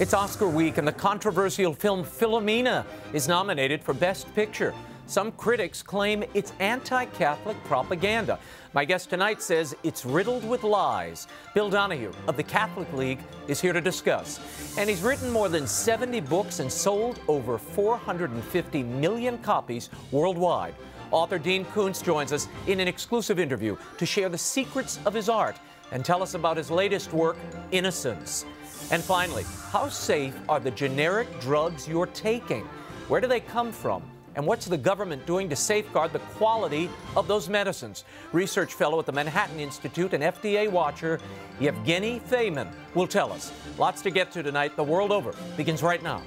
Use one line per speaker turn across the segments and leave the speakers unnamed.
It's Oscar week, and the controversial film Philomena is nominated for Best Picture. Some critics claim it's anti Catholic propaganda. My guest tonight says it's riddled with lies. Bill Donohue of the Catholic League is here to discuss. And he's written more than 70 books and sold over 450 million copies worldwide. Author Dean Koontz joins us in an exclusive interview to share the secrets of his art and tell us about his latest work, Innocence. And finally, how safe are the generic drugs you're taking? Where do they come from? And what's the government doing to safeguard the quality of those medicines? Research fellow at the Manhattan Institute and FDA watcher Yevgeniy Feyman will tell us. Lots to get to tonight. The world over begins right now.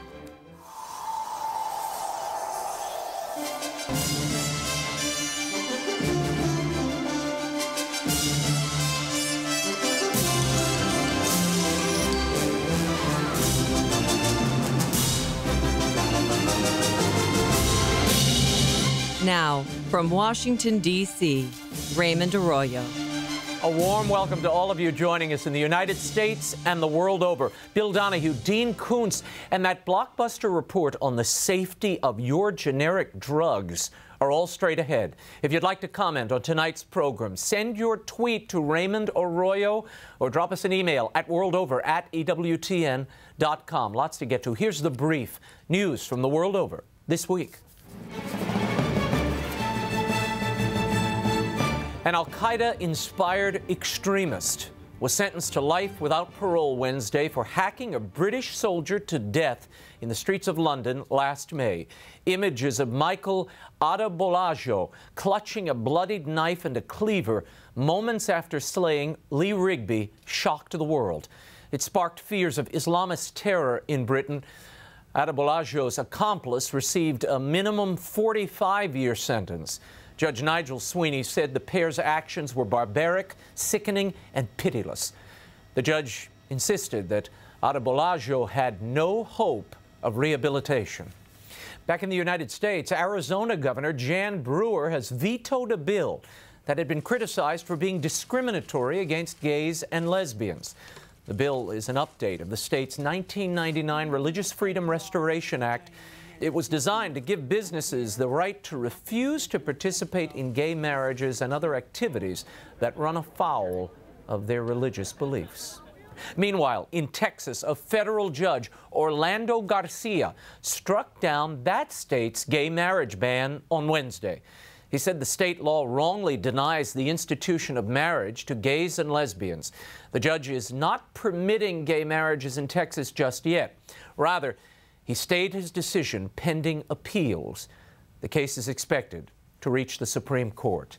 Now, from Washington, D.C., Raymond Arroyo.
A warm welcome to all of you joining us in the United States and the world over. Bill Donohue, Dean Koontz, and that blockbuster report on the safety of your generic drugs are all straight ahead. If you'd like to comment on tonight's program, send your tweet to Raymond Arroyo or drop us an email at worldover at EWTN.com. Lots to get to. Here's the brief news from the world over this week. An Al Qaeda inspired extremist was sentenced to life without parole Wednesday for hacking a British soldier to death in the streets of London last May. Images of Michael Adebolajo clutching a bloodied knife and a cleaver moments after slaying Lee Rigby shocked the world. It sparked fears of Islamist terror in Britain. Adebolajo's accomplice received a minimum 45 year sentence. Judge Nigel Sweeney said the pair's actions were barbaric, sickening, and pitiless. The judge insisted that Adebolajo had no hope of rehabilitation. Back in the United States, Arizona Governor Jan Brewer has vetoed a bill that had been criticized for being discriminatory against gays and lesbians. The bill is an update of the state's 1999 Religious Freedom Restoration Act it was designed to give businesses the right to refuse to participate in gay marriages and other activities that run afoul of their religious beliefs. Meanwhile, in Texas, a federal judge, Orlando Garcia, struck down that state's gay marriage ban on Wednesday. He said the state law wrongly denies the institution of marriage to gays and lesbians. The judge is not permitting gay marriages in Texas just yet. Rather, he stayed his decision pending appeals. The case is expected to reach the Supreme Court.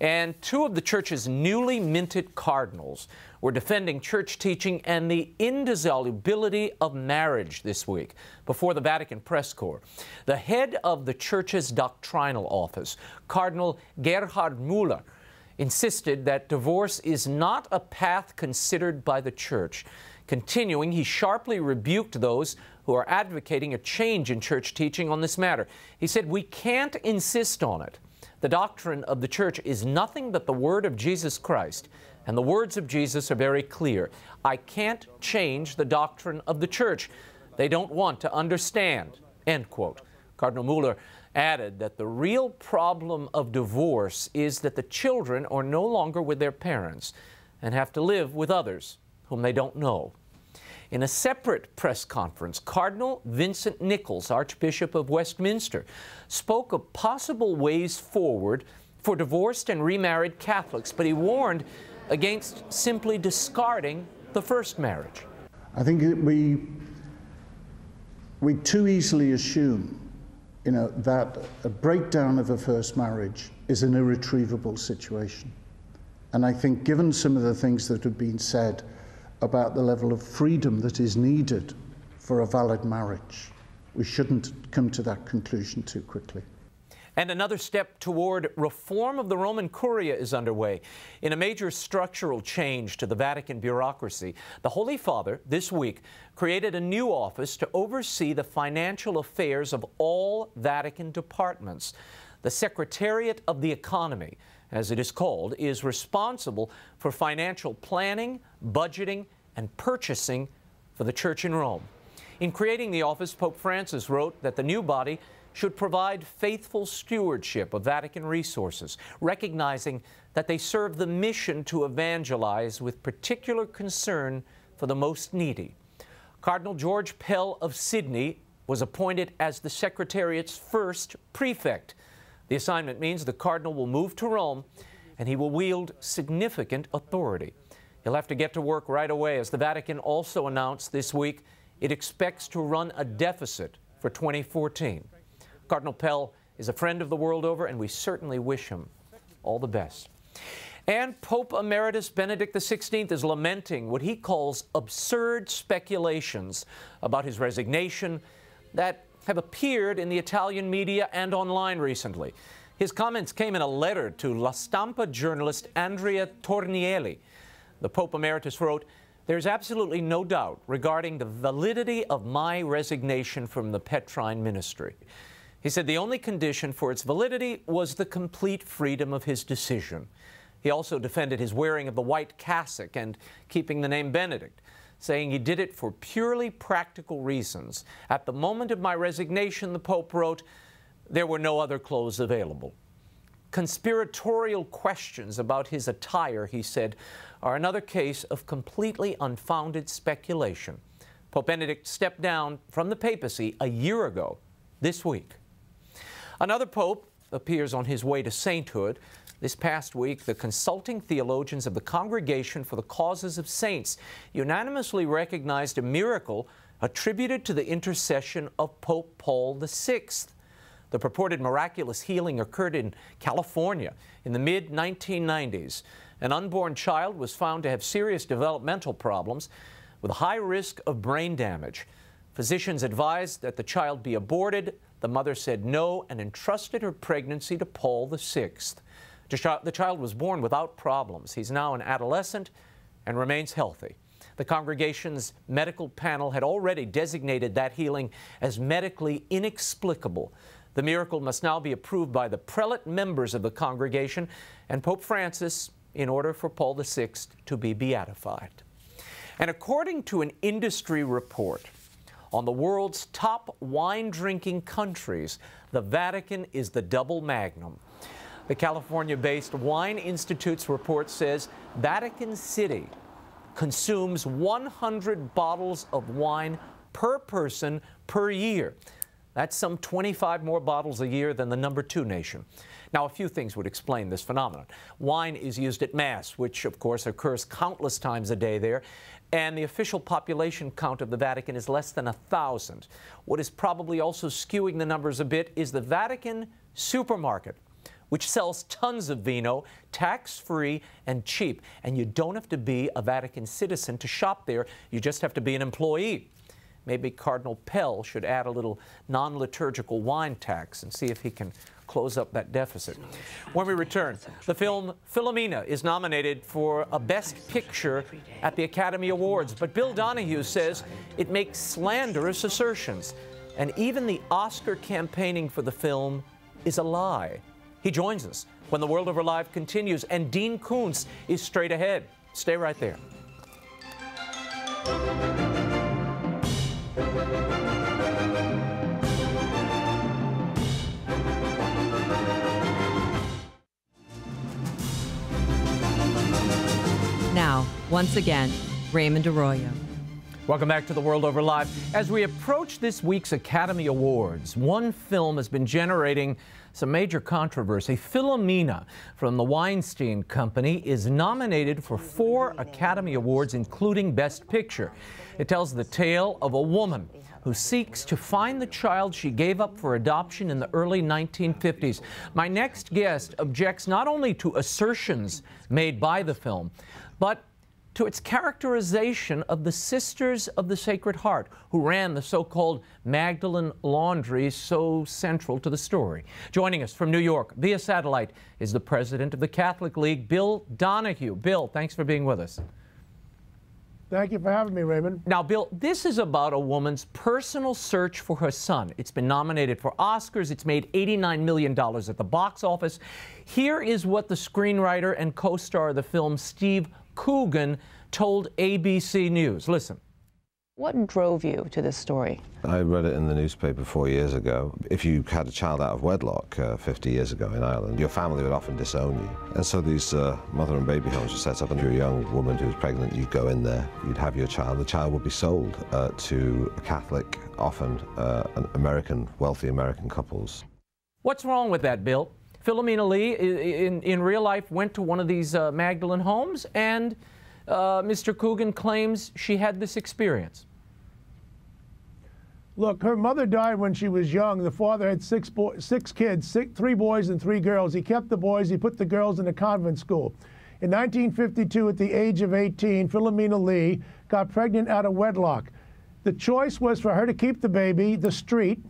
And two of the church's newly minted cardinals were defending church teaching and the indissolubility of marriage this week before the Vatican press corps. The head of the church's doctrinal office, Cardinal Gerhard Müller, insisted that divorce is not a path considered by the church. Continuing, he sharply rebuked those who are advocating a change in church teaching on this matter. He said, We can't insist on it. The doctrine of the church is nothing but the word of Jesus Christ. And the words of Jesus are very clear. I can't change the doctrine of the church. They don't want to understand. End quote. Cardinal Mueller added that the real problem of divorce is that the children are no longer with their parents and have to live with others whom they don't know. In a separate press conference, Cardinal Vincent Nichols, Archbishop of Westminster, spoke of possible ways forward for divorced and remarried Catholics, but he warned against simply discarding the first marriage.
I think we, we too easily assume you know, that a breakdown of a first marriage is an irretrievable situation. And I think, given some of the things that have been said about the level of freedom that is needed for a valid marriage. We shouldn't come to that conclusion too quickly.
And another step toward reform of the Roman Curia is underway. In a major structural change to the Vatican bureaucracy, the Holy Father this week created a new office to oversee the financial affairs of all Vatican departments. The Secretariat of the Economy as it is called, is responsible for financial planning, budgeting, and purchasing for the church in Rome. In creating the office, Pope Francis wrote that the new body should provide faithful stewardship of Vatican resources, recognizing that they serve the mission to evangelize with particular concern for the most needy. Cardinal George Pell of Sydney was appointed as the Secretariat's first prefect. The assignment means the Cardinal will move to Rome and he will wield significant authority. He'll have to get to work right away, as the Vatican also announced this week it expects to run a deficit for 2014. Cardinal Pell is a friend of the world over, and we certainly wish him all the best. And Pope Emeritus Benedict XVI is lamenting what he calls absurd speculations about his resignation that have appeared in the Italian media and online recently. His comments came in a letter to La Stampa journalist Andrea Tornielli. The Pope Emeritus wrote, There's absolutely no doubt regarding the validity of my resignation from the Petrine ministry. He said the only condition for its validity was the complete freedom of his decision. He also defended his wearing of the white cassock and keeping the name Benedict saying he did it for purely practical reasons. At the moment of my resignation, the Pope wrote, there were no other clothes available. Conspiratorial questions about his attire, he said, are another case of completely unfounded speculation. Pope Benedict stepped down from the papacy a year ago this week. Another pope appears on his way to sainthood. This past week, the consulting theologians of the Congregation for the Causes of Saints unanimously recognized a miracle attributed to the intercession of Pope Paul VI. The purported miraculous healing occurred in California in the mid 1990s. An unborn child was found to have serious developmental problems with a high risk of brain damage. Physicians advised that the child be aborted. The mother said no and entrusted her pregnancy to Paul VI. The child was born without problems. He's now an adolescent and remains healthy. The congregation's medical panel had already designated that healing as medically inexplicable. The miracle must now be approved by the prelate members of the congregation and Pope Francis in order for Paul VI to be beatified. And according to an industry report on the world's top wine drinking countries, the Vatican is the double magnum. The California based Wine Institute's report says Vatican City consumes 100 bottles of wine per person per year. That's some 25 more bottles a year than the number two nation. Now, a few things would explain this phenomenon. Wine is used at Mass, which, of course, occurs countless times a day there, and the official population count of the Vatican is less than a thousand. What is probably also skewing the numbers a bit is the Vatican supermarket which sells tons of vino, tax free and cheap. And you don't have to be a Vatican citizen to shop there, you just have to be an employee. Maybe Cardinal Pell should add a little non liturgical wine tax and see if he can close up that deficit. When we return, the film Philomena is nominated for a Best Picture at the Academy Awards, but Bill Donohue says it makes slanderous assertions, and even the Oscar campaigning for the film is a lie. He joins us when the World Over Live continues, and Dean Koontz is straight ahead. Stay right there.
Now, once again, Raymond Arroyo.
Welcome back to the World Over Live. As we approach this week's Academy Awards, one film has been generating some major controversy. Philomena from the Weinstein Company is nominated for four Academy Awards, including Best Picture. It tells the tale of a woman who seeks to find the child she gave up for adoption in the early 1950s. My next guest objects not only to assertions made by the film, but to its characterization of the Sisters of the Sacred Heart, who ran the so called Magdalene Laundry so central to the story. Joining us from New York via satellite is the president of the Catholic League, Bill Donohue. Bill, thanks for being with us.
Thank you for having me, Raymond.
Now, Bill, this is about a woman's personal search for her son. It's been nominated for Oscars. It's made $89 million at the box office. Here is what the screenwriter and co star of the film, Steve Coogan told ABC News. Listen.
What drove you to this story?
I read it in the newspaper four years ago. If you had a child out of wedlock uh, 50 years ago in Ireland, your family would often disown you. And so these uh, mother and baby homes were set up, and if you're a young woman who was pregnant, you'd go in there, you'd have your child. The child would be sold uh, to Catholic, often uh, American, wealthy American couples.
What's wrong with that, Bill? Philomena Lee, in, in real life, went to one of these uh, Magdalene homes, and uh, Mr. Coogan claims she had this experience.
Look, her mother died when she was young. The father had six, six kids, six, three boys and three girls. He kept the boys, he put the girls in a convent school. In 1952, at the age of 18, Philomena Lee got pregnant out of wedlock. The choice was for her to keep the baby, the street,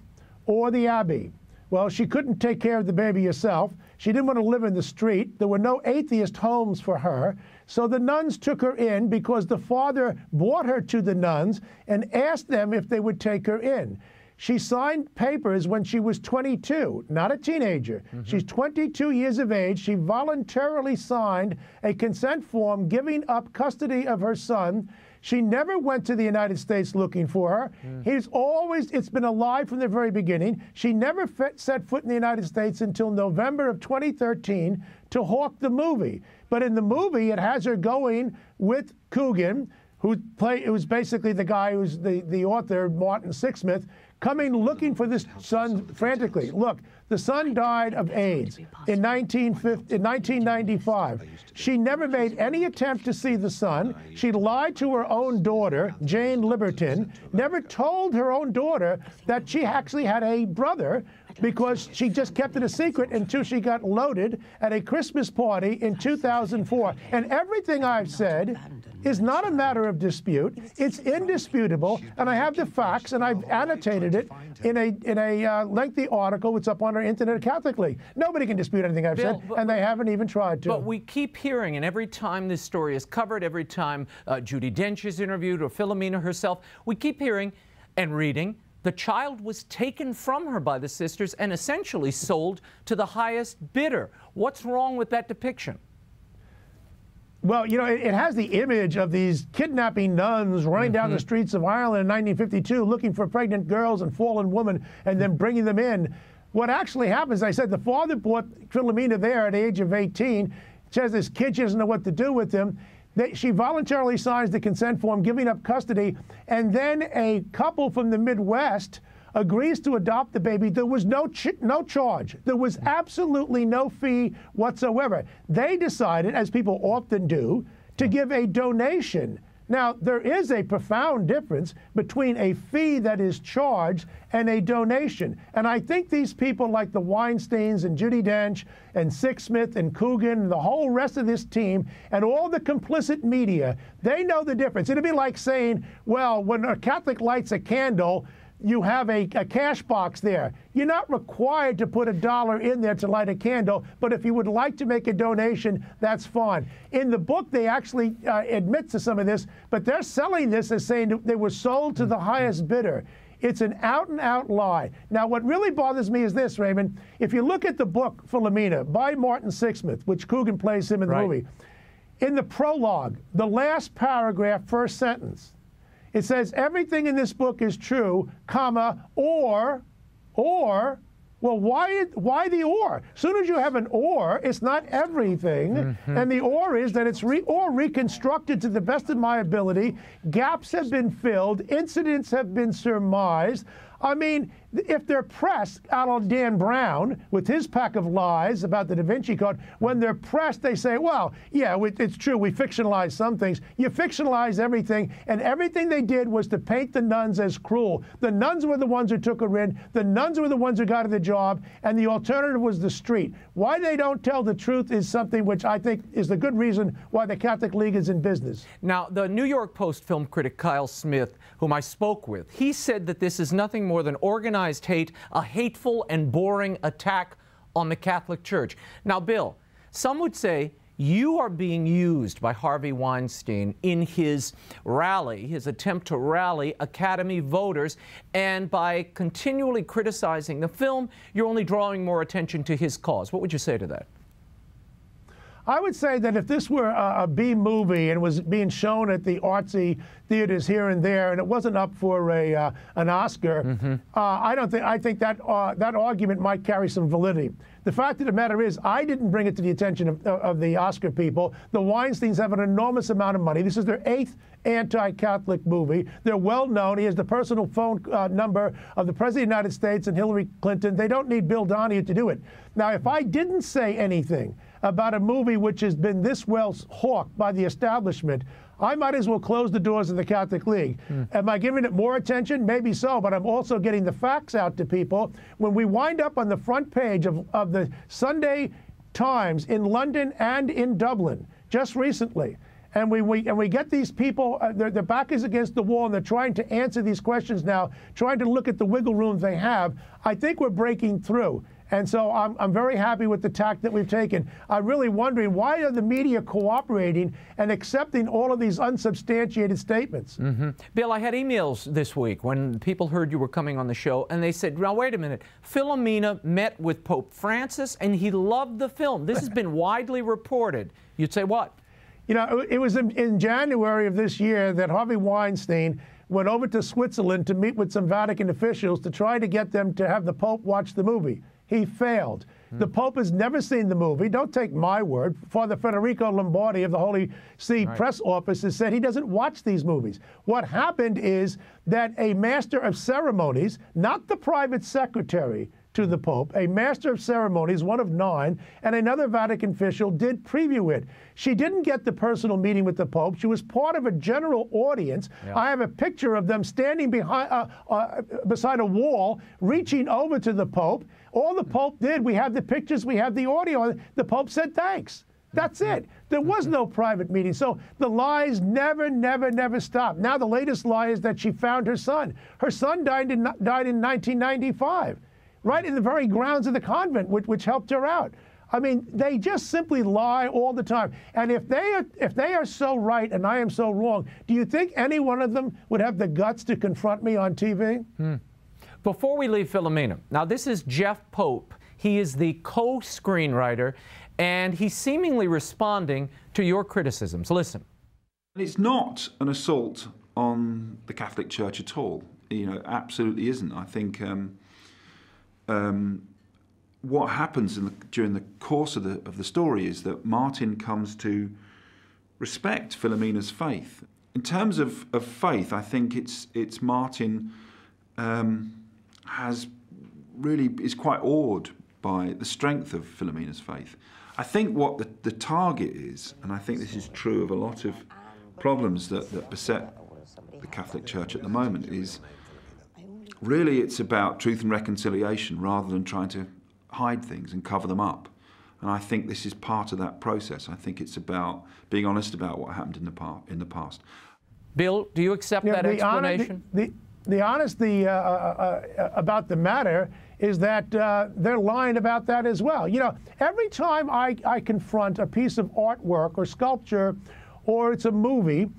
or the abbey. Well, she couldn't take care of the baby herself. She didn't want to live in the street. There were no atheist homes for her. So the nuns took her in because the father brought her to the nuns and asked them if they would take her in. She signed papers when she was 22, not a teenager. Mm-hmm. She's 22 years of age. She voluntarily signed a consent form giving up custody of her son. She never went to the United States looking for her. Mm. He's always, it's been a lie from the very beginning. She never fit, set foot in the United States until November of 2013 to hawk the movie. But in the movie, it has her going with Coogan, who play, it was basically the guy who's the, the author, Martin Sixsmith, coming looking for this son frantically. Look, the son died of AIDS in, 1950, in 1995. She never made any attempt to see the son. She lied to her own daughter, Jane Libberton, never told her own daughter that she actually had a brother because she just kept it a secret until she got loaded at a Christmas party in 2004. And everything I've said is not a matter of dispute. It's indisputable, and I have the facts, and I've annotated it in a in a uh, lengthy article. It's up on our Internet Catholic League. Nobody can dispute anything I've Bill, said, but, and they haven't even tried to.
But we keep hearing, and every time this story is covered, every time uh, Judi Dench is interviewed or Philomena herself, we keep hearing and reading the child was taken from her by the sisters and essentially sold to the highest bidder. What's wrong with that depiction?
Well, you know, it, it, has the image of these kidnapping nuns running mm-hmm. down the mm-hmm. streets of Ireland in 1952 looking for pregnant girls and fallen women and then bringing them in. What actually happens, I said, the father brought Philomena there at the age of 18, says this kid, doesn't know what to do with him. They, she voluntarily signs the consent form, giving up custody, and then a couple from the Midwest agrees to adopt the baby. There was no ch- no charge. There was absolutely no fee whatsoever. They decided, as people often do, to give a donation now, there is a profound difference between a fee that is charged and a donation. And I think these people like the Weinsteins and Judi Dench and Sixsmith and Coogan and the whole rest of this team and all the complicit media, they know the difference. It'd be like saying, well, when a Catholic lights a candle, you have a, a, cash box there. You're not required to put a dollar in there to light a candle, but if you would like to make a donation, that's fine. In the book, they actually uh, admit to some of this, but they're selling this as saying they were sold to the highest bidder. It's an out and out lie. Now, what really bothers me is this, Raymond. If you look at the book Philomena by Martin Sixsmith, which Coogan plays him in the right. movie, in the prologue, the last paragraph, first sentence, it says everything in this book is true, comma, or, or, well, why, why the or? As soon as you have an or, it's not everything. Mm-hmm. And the or is that it's re- or reconstructed to the best of my ability. Gaps have been filled, incidents have been surmised. I mean, if they're pressed out on Dan Brown with his pack of lies about the Da Vinci Code, when they're pressed, they say, well, yeah, it's true, we fictionalize some things. You fictionalize everything, and everything they did was to paint the nuns as cruel. The nuns were the ones who took her in, the nuns were the ones who got her the job, and the alternative was the street. Why they don't tell the truth is something which I think is the good reason why the Catholic League is in business.
Now, the New York Post film critic Kyle Smith, whom I spoke with, he said that this is nothing more than organized hate, a hateful and boring attack on the Catholic Church. Now, Bill, some would say you are being used by Harvey Weinstein in his rally, his attempt to rally Academy voters, and by continually criticizing the film, you're only drawing more attention to his cause. What would you say to that?
I would say that if this were a, a B movie and was being shown at the artsy theaters here and there, and it wasn't up for a uh, an Oscar, mm-hmm. uh, I don't think I think that uh, that argument might carry some validity. The fact of the matter is, I didn't bring it to the attention of, of the Oscar people. The Weinsteins have an enormous amount of money. This is their eighth anti-Catholic movie. They're well known. He has the personal phone uh, number of the President of the United States and Hillary Clinton. They don't need Bill Donohue to do it. Now, if I didn't say anything about a movie which has been this well hawked by the establishment, I might as well close the doors of the Catholic League. Mm. Am I giving it more attention? Maybe so, but I'm also getting the facts out to people. When we wind up on the front page of, of the Sunday Times in London and in Dublin just recently, and we, we and we get these people, uh, their, their back is against the wall, and they're trying to answer these questions now, trying to look at the wiggle room they have. I think we're breaking through. And so I'm, I'm very happy with the tack that we've taken. I'm really wondering why are the media cooperating and accepting all of these unsubstantiated statements?
Mm-hmm. Bill, I had emails this week when people heard you were coming on the show, and they said, now, wait a minute. Philomena met with Pope Francis, and he loved the film. This has been widely reported. You'd say what?
You know, it was in, in January of this year that Harvey Weinstein went over to Switzerland to meet with some Vatican officials to try to get them to have the Pope watch the movie. He failed. The Pope has never seen the movie. Don't take my word. Father Federico Lombardi of the Holy See right. press office has said he doesn't watch these movies. What happened is that a master of ceremonies, not the private secretary, to the Pope. A master of ceremonies, one of nine, and another Vatican official did preview it. She didn't get the personal meeting with the Pope. She was part of a general audience. Yeah. I have a picture of them standing behind, uh, uh, beside a wall, reaching over to the Pope. All the Pope did, we have the pictures, we have the audio. The Pope said thanks. That's it. There was no private meeting. So the lies never, never, never stopped. Now the latest lie is that she found her son. Her son died in, died in 1995 right in the very grounds of the convent, which, which helped her out. I mean, they just simply lie all the time. And if they are if they are so right and I am so wrong, do you think any one of them would have the guts to confront me on TV? Hmm.
Before we leave Philomena, now this is Jeff Pope. He is the co-screenwriter, and he's seemingly responding to your criticisms. Listen.
It's not an assault on the Catholic Church at all. You know, absolutely isn't. I think. Um, um, what happens the, during the course of the, of the story is that Martin comes to respect Philomena's faith. In terms of, of faith, I think it's, it's Martin um, has really is quite awed by the strength of Philomena's faith. I think what the, the target is, and I think this is true of a lot of problems that, that beset the Catholic Church at the moment, is really it's about truth and reconciliation rather than trying to hide things and cover them up. And I think this is part of that process. I think it's about being honest about what happened in the, par- in the past.
Bill, do you accept yeah, that the explanation?
the, the, the honesty uh, uh, uh, about the matter is that uh, they're lying about that as well. You know, every time I, I confront a piece of artwork or sculpture or it's a movie,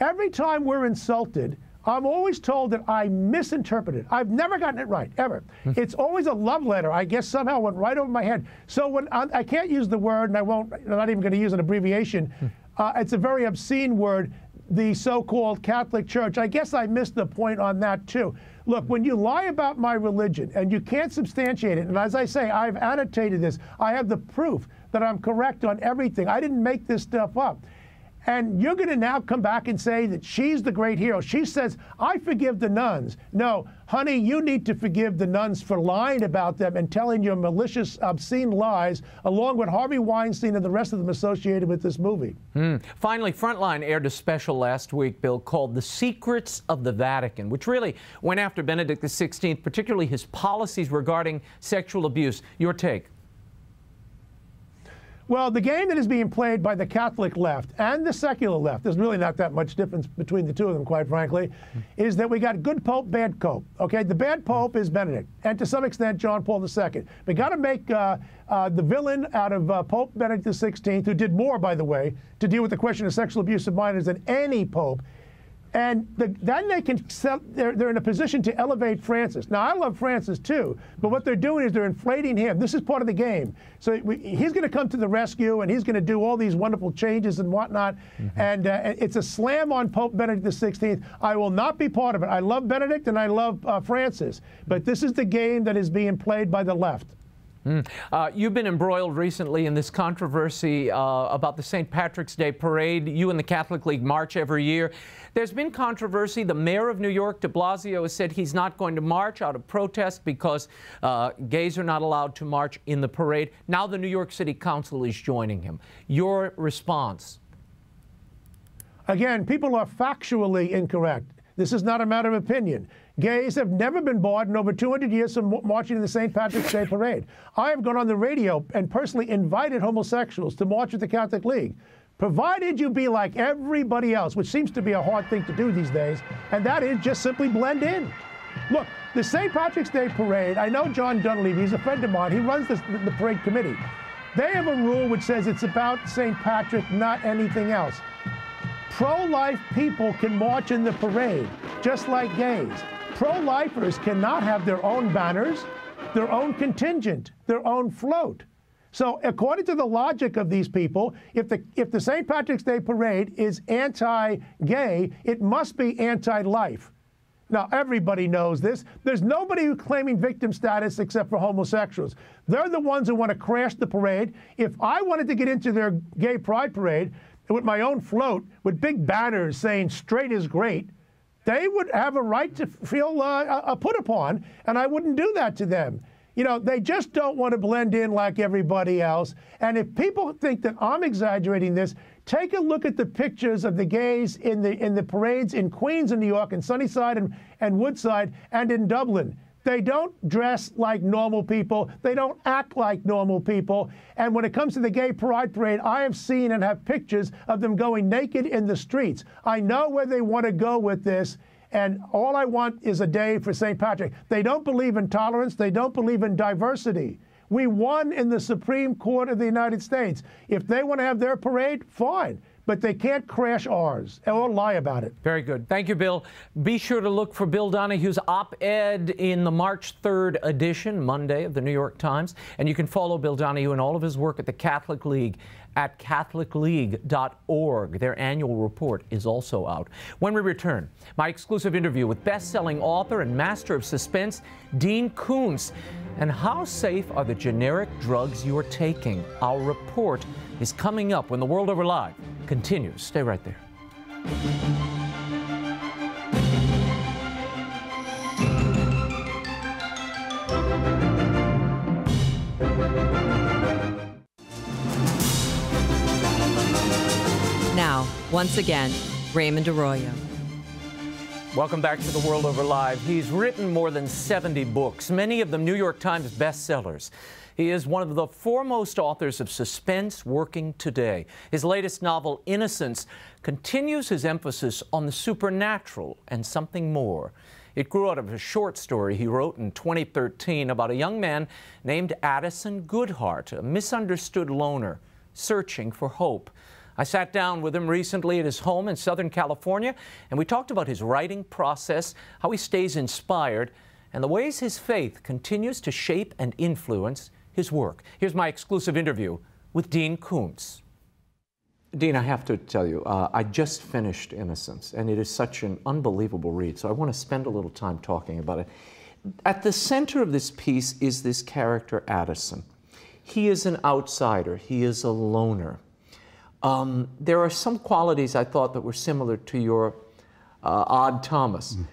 every time we're insulted, I'm always told that I misinterpreted. I've never gotten it right, ever. Hmm. it's always a love letter. I guess somehow went right over my head. So when I, I can't use the word, and I won't, I'm not even going to use an abbreviation. Hmm. Uh, it's a very obscene word, the so-called Catholic Church. I guess I missed the point on that too. Look, when you lie about my religion and you can't substantiate it, and as I say, I've annotated this, I have the proof that I'm correct on everything. I didn't make this stuff up. And you're going to now come back and say that she's the great hero. She says, I forgive the nuns. No, honey, you need to forgive the nuns for lying about them and telling your malicious, obscene lies, along with Harvey Weinstein and the rest of them associated with this movie.
Mm. Finally, Frontline aired a special last week, Bill, called The Secrets of the Vatican, which really went after Benedict XVI, particularly his policies regarding sexual abuse. Your take?
Well, the game that is being played by the Catholic left and the secular left, there's really not that much difference between the two of them, quite frankly, is that we got good pope, bad pope. Okay, the bad pope is Benedict, and to some extent John Paul II. We got to make uh, uh, the villain out of uh, Pope Benedict XVI, who did more, by the way, to deal with the question of sexual abuse of minors than any pope. And the, then they can sell, they're, they're in a position to elevate Francis. Now, I love Francis too, but what they're doing is they're inflating him. This is part of the game. So we, he's going to come to the rescue and he's going to do all these wonderful changes and whatnot. Mm-hmm. And uh, it's a slam on Pope Benedict XVI. I will not be part of it. I love Benedict and I love uh, Francis, but this is the game that is being played by the left.
Mm. Uh, you've been embroiled recently in this controversy uh, about the St. Patrick's Day parade. You and the Catholic League march every year. There's been controversy. The mayor of New York, de Blasio, has said he's not going to march out of protest because uh, gays are not allowed to march in the parade. Now the New York City Council is joining him. Your response?
Again, people are factually incorrect. This is not a matter of opinion. Gays have never been barred in over 200 years from marching in the St. Patrick's Day parade. I have gone on the radio and personally invited homosexuals to march with the Catholic League, provided you be like everybody else, which seems to be a hard thing to do these days, and that is just simply blend in. Look, the St. Patrick's Day parade, I know John Dunleavy, he's a friend of mine, he runs this, the parade committee. They have a rule which says it's about St. Patrick, not anything else. Pro life people can march in the parade, just like gays pro-lifers cannot have their own banners, their own contingent, their own float. So according to the logic of these people, if the if the St. Patrick's Day parade is anti-gay, it must be anti-life. Now everybody knows this. There's nobody who's claiming victim status except for homosexuals. They're the ones who want to crash the parade. If I wanted to get into their gay pride parade with my own float with big banners saying straight is great, they would have a right to feel uh, put upon, and I wouldn't do that to them. You know, they just don't want to blend in like everybody else. And if people think that I'm exaggerating this, take a look at the pictures of the gays in the in the parades in Queens in New York, and Sunnyside and, and Woodside, and in Dublin. They don't dress like normal people. They don't act like normal people. And when it comes to the gay pride parade, I have seen and have pictures of them going naked in the streets. I know where they want to go with this. And all I want is a day for St. Patrick. They don't believe in tolerance. They don't believe in diversity. We won in the Supreme Court of the United States. If they want to have their parade, fine but they can't crash ours or lie about it.
Very good. Thank you, Bill. Be sure to look for Bill Donohue's op ed in the March 3rd edition, Monday, of the New York Times. And you can follow Bill Donohue and all of his work at the Catholic League at CatholicLeague.org. Their annual report is also out. When we return, my exclusive interview with best selling author and master of suspense, Dean Koontz. And how safe are the generic drugs you're taking? Our report is coming up when the World Over Live continues. Stay right there.
Now, once again, Raymond Arroyo.
Welcome back to the World Over Live. He's written more than 70 books, many of them New York Times bestsellers. He is one of the foremost authors of suspense working today. His latest novel, Innocence, continues his emphasis on the supernatural and something more. It grew out of a short story he wrote in 2013 about a young man named Addison Goodhart, a misunderstood loner searching for hope. I sat down with him recently at his home in Southern California, and we talked about his writing process, how he stays inspired, and the ways his faith continues to shape and influence his work. Here's my exclusive interview with Dean Koontz. Dean, I have to tell you, uh, I just finished Innocence, and it is such an unbelievable read, so I want to spend a little time talking about it. At the center of this piece is this character, Addison. He is an outsider, he is a loner. Um, there are some qualities I thought that were similar to your uh, Odd Thomas. Mm.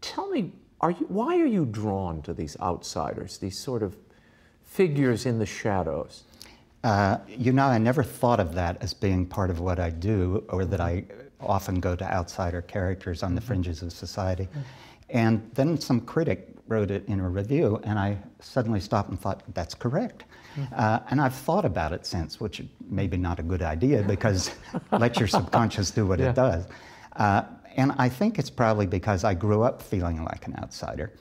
Tell me, are you, why are you drawn to these outsiders, these sort of figures in the shadows?
Uh, you know, I never thought of that as being part of what I do, or that I often go to outsider characters on the mm-hmm. fringes of society. And then some critic wrote it in a review, and I suddenly stopped and thought, that's correct. Mm-hmm. Uh, and I've thought about it since, which may be not a good idea because let your subconscious do what yeah. it does. Uh, and I think it's probably because I grew up feeling like an outsider.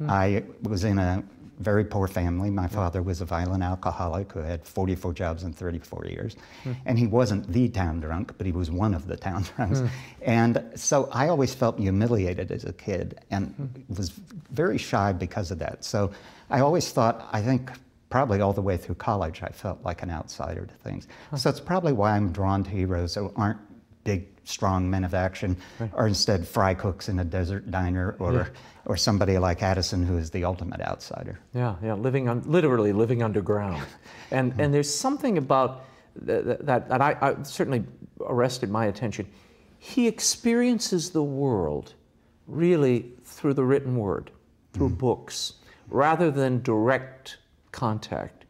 Mm. I was in a very poor family. My father was a violent alcoholic who had 44 jobs in 34 years. Mm. And he wasn't the town drunk, but he was one of the town drunks. Mm. And so I always felt humiliated as a kid and mm. was very shy because of that. So I always thought, I think probably all the way through college, I felt like an outsider to things. Huh. So it's probably why I'm drawn to heroes who aren't big, strong men of action, right. or instead fry cooks in a desert diner, or yeah. or somebody like Addison, who is the ultimate outsider.
Yeah, yeah, living on literally living underground, and and there's something about that that, that I, I, certainly arrested my attention. He experiences the world really through the written word, through mm. books, rather than direct contact.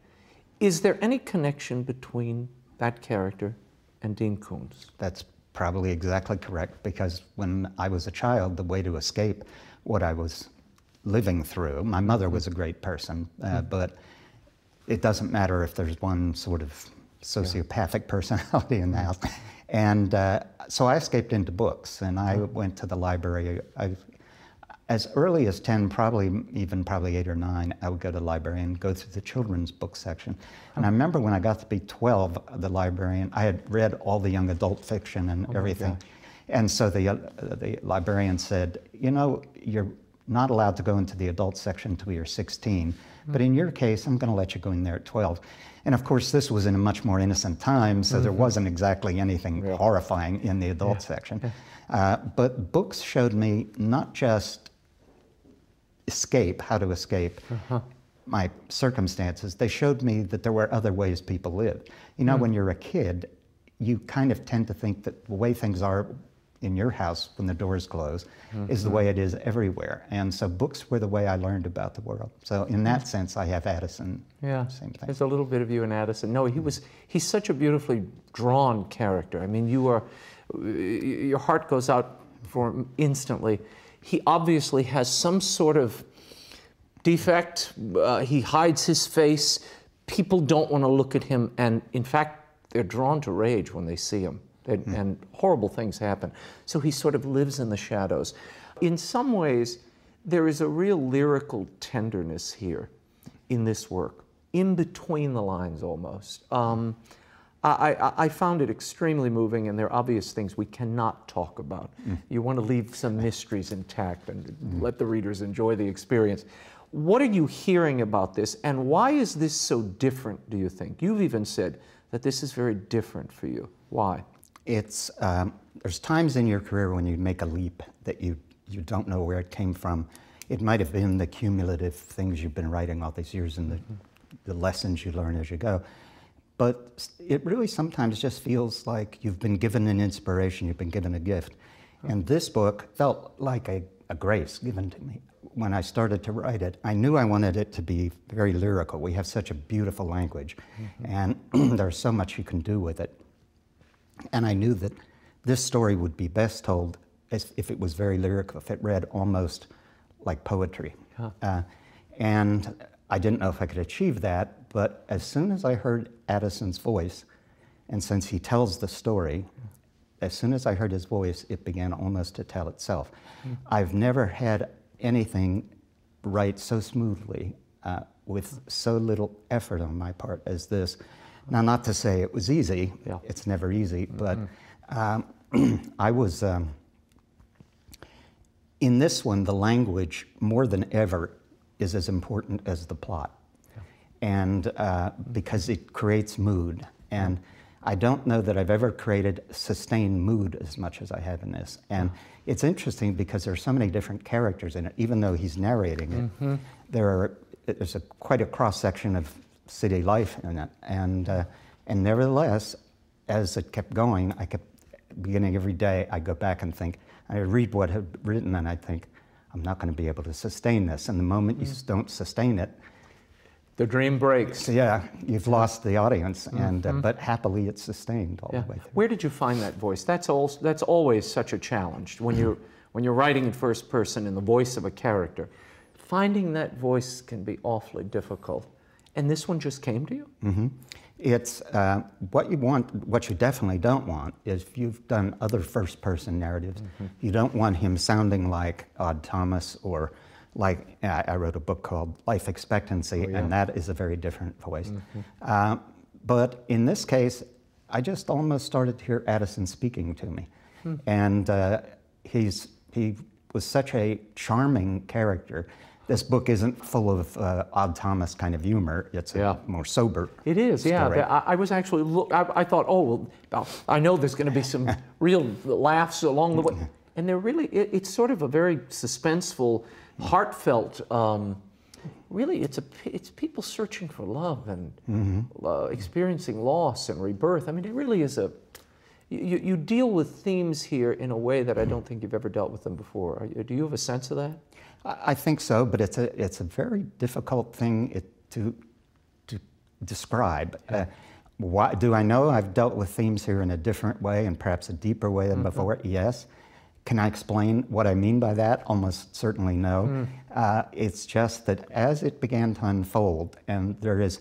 Is there any connection between that character and Dean Koontz?
That's probably exactly correct because when I was a child, the way to escape what I was living through, my mother was a great person, uh, mm. but it doesn't matter if there's one sort of sociopathic yeah. personality in the house. And uh, so I escaped into books and I went to the library. I as early as 10, probably even probably 8 or 9, I would go to the library and go through the children's book section. And I remember when I got to be 12, the librarian, I had read all the young adult fiction and oh everything. And so the, uh, the librarian said, you know, you're not allowed to go into the adult section until you're 16, but in your case, I'm going to let you go in there at 12. And of course, this was in a much more innocent time, so mm-hmm. there wasn't exactly anything horrifying in the adult yeah. section. Yeah. Uh, but books showed me not just escape, how to escape uh-huh. my circumstances, they showed me that there were other ways people lived. You know, mm. when you're a kid, you kind of tend to think that the way things are in your house when the doors close mm-hmm. is the mm-hmm. way it is everywhere. And so books were the way I learned about the world. So in that sense, I have Addison.
Yeah, same thing. There's a little bit of you in Addison. No, he was, he's such a beautifully drawn character. I mean, you are, your heart goes out for him instantly he obviously has some sort of defect. Uh, he hides his face. People don't want to look at him, and in fact, they're drawn to rage when they see him, and, mm. and horrible things happen. So he sort of lives in the shadows. In some ways, there is a real lyrical tenderness here in this work, in between the lines almost. Um, I, I, I, found it extremely moving, and there are obvious things we cannot talk about. Mm. You want to leave some mysteries intact and mm. let the readers enjoy the experience. What are you hearing about this, and why is this so different, do you think? You've even said that this is very different for you. Why?
It's, um, there's times in your career when you make a leap that you, you don't know where it came from. It might have been the cumulative things you've been writing all these years and the, mm-hmm. the lessons you learn as you go. But it really sometimes just feels like you've been given an inspiration, you've been given a gift. And this book felt like a, a grace given to me. When I started to write it, I knew I wanted it to be very lyrical. We have such a beautiful language, mm-hmm. and there's so much you can do with it. And I knew that this story would be best told as if it was very lyrical, if it read almost like poetry. Huh. Uh, and I didn't know if I could achieve that, but as soon as I heard Addison's voice, and since he tells the story, as soon as I heard his voice, it began almost to tell itself. Mm. I've never had anything write so smoothly uh, with so little effort on my part as this. Now, not to say it was easy, yeah. it's never easy, mm-hmm. but um, I was, um, in this one, the language more than ever is as important as the plot and uh, because it creates mood. And I don't know that I've ever created sustained mood as much as I have in this. And it's interesting because there are so many different characters in it, even though he's narrating it. Mm-hmm. There are there's a quite a cross section of city life in it, and uh, and nevertheless, as it kept going, I kept beginning every day. I go back and think. I read what I've written, and I think I'm not going to be able to sustain this. And the moment mm-hmm. you don't sustain it,
the dream breaks.
Yeah, you've lost the audience, and mm-hmm. uh, but happily it's sustained all yeah. the way through.
Where did you find that voice? That's all. That's always such a challenge when you're when you're writing in first person in the voice of a character. Finding that voice can be awfully difficult. And this one just came to you.
Mm-hmm. It's uh, what you want. What you definitely don't want is if you've done other first person narratives. Mm-hmm. You don't want him sounding like Odd Thomas or like I I wrote a book called Life Expectancy,
Oh, yeah.
and that is a very different voice.
Mm-hmm.
Uh, but in this case, I just almost started to hear Addison speaking to me,
Hmm.
and uh, he's he was such a charming character. This book isn't full of uh, odd Thomas kind of humor. It's
Yeah.
more sober.
It is, yeah.
story.
I, I was actually, look, I, I thought, oh, well, I know there's going to be some real laughs along the way. And they're really, it, it's sort of a very suspenseful, heartfelt, um, really, it's, a, it's people searching for love and uh, experiencing loss and rebirth. I mean, it really is a, you, you deal with themes here in a way that I don't think you've ever dealt with them before. You- do you have a sense of that?
I think so, but it's a it's a very difficult thing it, to to describe. Uh, why, do I know I've dealt with themes here in a different way and perhaps a deeper way than before? Yes. Can I explain what I mean by that? Almost certainly no. Uh, it's just that as it began to unfold, and there is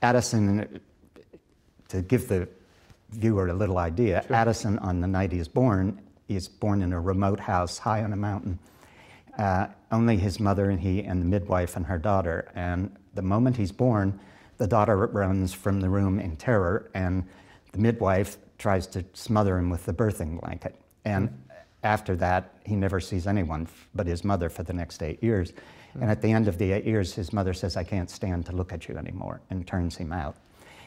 Addison, to give the viewer a little idea, Addison on the night he's born is born in a remote house high on a mountain. Uh, only his mother and he and the midwife and her daughter. And the moment he's born, the daughter runs from the room in terror, and the midwife tries to smother him with the birthing blanket. And after that, he never sees anyone f- but his mother for the next eight years. And at the end of the eight years, his mother says, I can't stand to look at you anymore, and turns him out.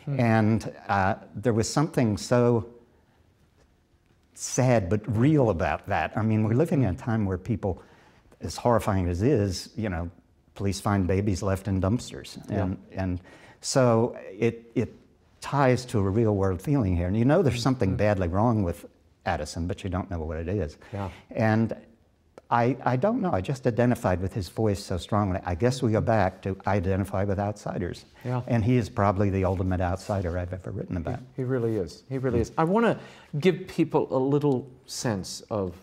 And uh, there was something so sad but real about that. I mean, we're living in a time where people, as horrifying as it is, you know, police find babies left in dumpsters. And, and so it, it ties to a real world feeling here. And you know there's mm-hmm. something mm-hmm. badly wrong with Addison, but you don't know what it is.
Yeah.
And I, I don't know. I just identified with his voice so strongly. I guess we go back to identify with outsiders.
Yeah.
And he is probably the ultimate outsider I've ever written about.
He really is. He really hmm. is. I want to give people a little sense of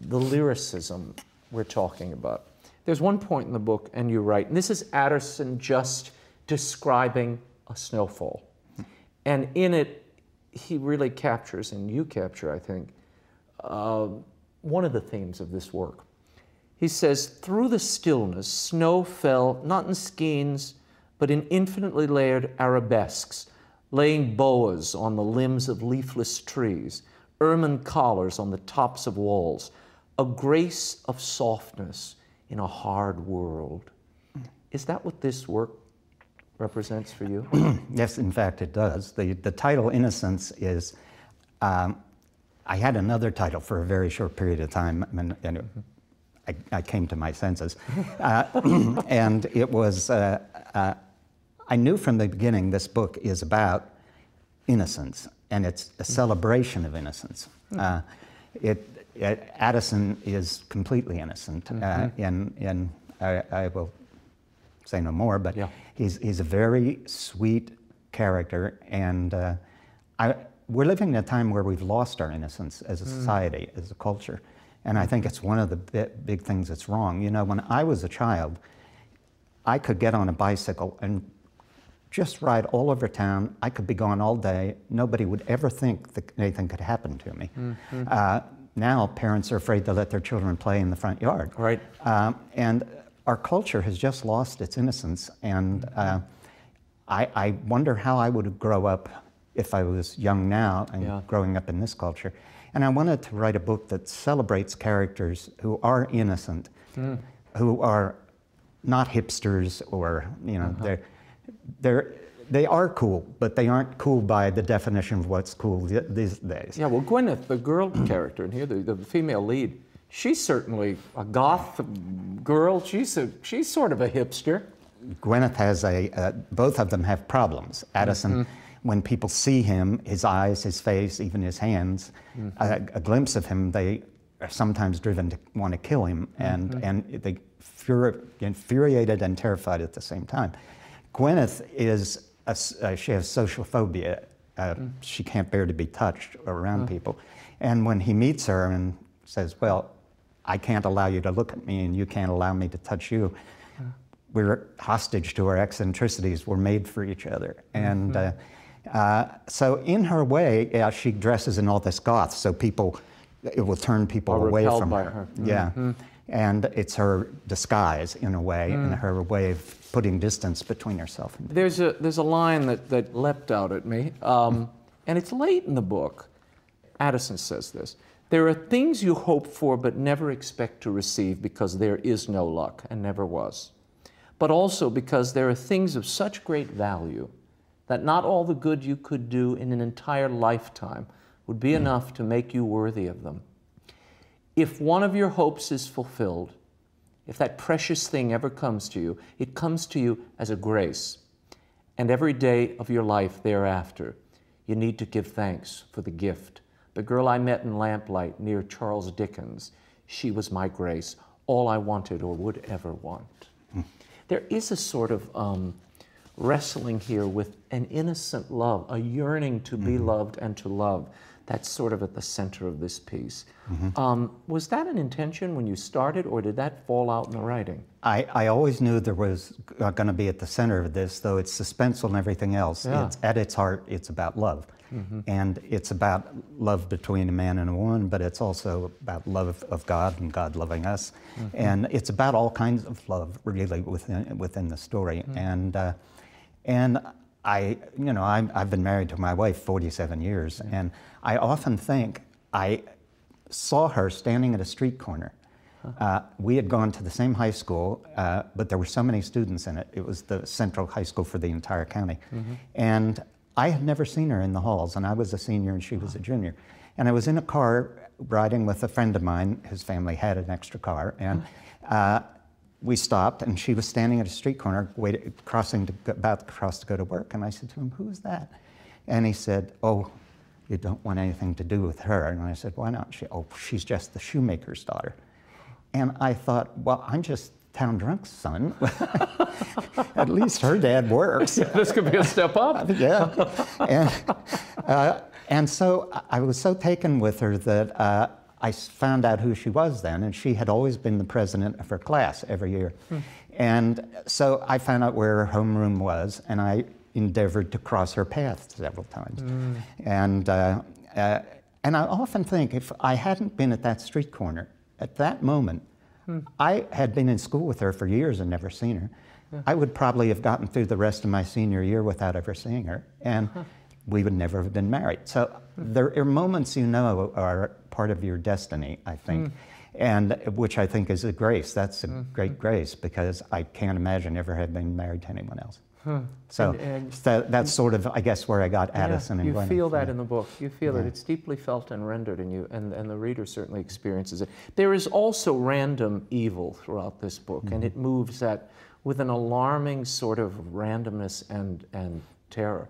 the lyricism we're talking about. There's one point in the book, and you write, and this is Addison just describing a snowfall. And in it, he really captures, and you capture, I think, uh, one of the themes of this work. He says, Through the stillness, snow fell not in skeins, but in infinitely layered arabesques, laying boas on the limbs of leafless trees, ermine collars on the tops of walls, a grace of softness in a hard world. Is that what this work represents for you?
Yes, in fact, it does. The, the title Innocence is, um, I had another title for a very short period of time, and, and I, I came to my senses. Uh, and it was, uh, uh, I knew from the beginning this book is about innocence, and it's a celebration of innocence. Uh, it, it, Addison is completely innocent, uh, and, and I, I will say no more, but
Yeah.
he's, he's a very sweet character, and uh, I, we're living in a time where we've lost our innocence as a society, as a culture, and I think it's one of the bi- big things that's wrong. You know, when I was a child, I could get on a bicycle and just ride all over town. I could be gone all day. Nobody would ever think that anything could happen to me. Uh, now, parents are afraid to let their children play in the front yard.
Right.
Um, and our culture has just lost its innocence. And uh, I, I wonder how I would grow up if I was young now and
Yeah.
growing up in this culture. And I wanted to write a book that celebrates characters who are innocent, who are not hipsters or, you know, they're, they're, they are cool, but they aren't cool by the definition of what's cool th- these days.
Yeah, well, Gwyneth, the girl character in here, the, the female lead, she's certainly a goth girl. She's a she's sort of a hipster.
Gwyneth has a, uh, both of them have problems. Addison, mm-hmm. when people see him, his eyes, his face, even his hands, a, a glimpse of him, they are sometimes driven to want to kill him, and, mm-hmm. and they furi- infuriated and terrified at the same time. Gwyneth is, a uh, she has social phobia. Uh, She can't bear to be touched around people. And when he meets her and says, well, I can't allow you to look at me and you can't allow me to touch you, we're hostage to our eccentricities. We're made for each other. And uh, uh, so, in her way, yeah, she dresses in all this goth, so people, it will turn people
Are
away from her.
her.
Yeah. And it's her disguise, in a way, and her way of putting distance between herself and
There's a, there's a line that, that leapt out at me, um, and it's late in the book. Addison says this There are things you hope for but never expect to receive because there is no luck and never was. But also because there are things of such great value that not all the good you could do in an entire lifetime would be enough to make you worthy of them. If one of your hopes is fulfilled, if that precious thing ever comes to you, it comes to you as a grace. And every day of your life thereafter, you need to give thanks for the gift. The girl I met in Lamplight near Charles Dickens, she was my grace, all I wanted or would ever want. There is a sort of um, wrestling here with an innocent love, a yearning to be loved and to love. That's sort of at the center of this piece. Mm-hmm. Um, was that an intention when you started, or did that fall out in the writing?
I, I always knew there was uh, going to be at the center of this, though it's suspenseful and everything else.
Yeah.
It's, at its heart, it's about love. Mm-hmm. And it's about love between a man and a woman, but it's also about love of God and God loving us. Mm-hmm. And it's about all kinds of love, really, within, within the story. And, uh, and I, you know, I, I've been married to my wife 47 years, and I often think I saw her standing at a street corner. Uh, we had gone to the same high school, uh, but there were so many students in it. It was the central high school for the entire county. And I had never seen her in the halls, and I was a senior and she was a junior. And I was in a car riding with a friend of mine. His family had an extra car, and uh, we stopped, and she was standing at a street corner, waiting, crossing to, about to cross to go to work. And I said to him, "Who's that?" And he said, "Oh, you don't want anything to do with her." And I said, "Why not?" She, "Oh, she's just the shoemaker's daughter." And I thought, well, I'm just town drunk's son. At least her dad works.
Yeah, this could be a step up.
yeah. And, uh, and so I was so taken with her that uh, I found out who she was then, and she had always been the president of her class every year. And so I found out where her homeroom was, and I endeavored to cross her path several times. Mm. And, uh, uh, and I often think if I hadn't been at that street corner at that moment, hmm. I had been in school with her for years and never seen her. I would probably have gotten through the rest of my senior year without ever seeing her, and we would never have been married. So hmm. there are moments you know are part of your destiny, I think, hmm. and uh, which I think is a grace. That's a mm-hmm. great grace because I can't imagine ever having been married to anyone else. So
And- and-
that, that's sort of, I guess, where I got Addison and
you
Glennon
feel that in the book. You feel it. It's deeply felt and rendered in you, and, and the reader certainly experiences it. There is also random evil throughout this book, and
Mm-hmm.
it moves at with an alarming sort of randomness and, and terror.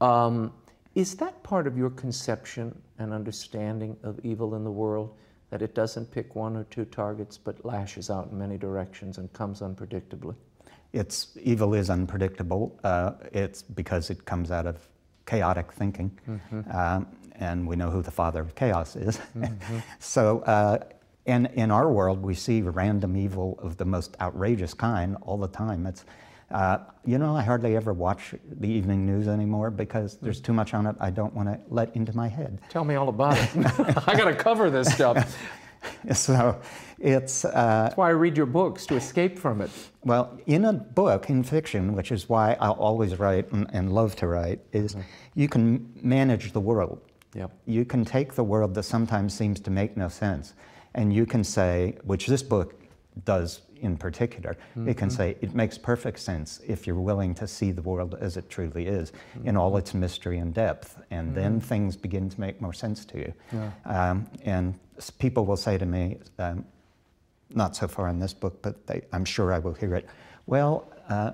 Um, is that part of your conception and understanding of evil in the world? That it doesn't pick one or two targets, but lashes out in many directions and comes unpredictably?
It's evil is unpredictable. Uh, it's because it comes out of chaotic thinking, um, and we know who the father of chaos is. so, uh, in in our world, we see random evil of the most outrageous kind all the time. It's uh, you know, I hardly ever watch the evening news anymore because there's too much on it I don't want to let into my head.
Tell me all about it. I got to cover this stuff.
So, it's. Uh,
That's why I read your books to escape from it.
Well, in a book, in fiction, which is why I'll always write and, and love to write, is you can manage the world.
Yep.
You can take the world that sometimes seems to make no sense, and you can say, which this book does in particular, it can say it makes perfect sense if you're willing to see the world as it truly is, in all its mystery and depth, and then things begin to make more sense to you. Um, and people will say to me, um, not so far in this book, but they, I'm sure I will hear it. Well, uh,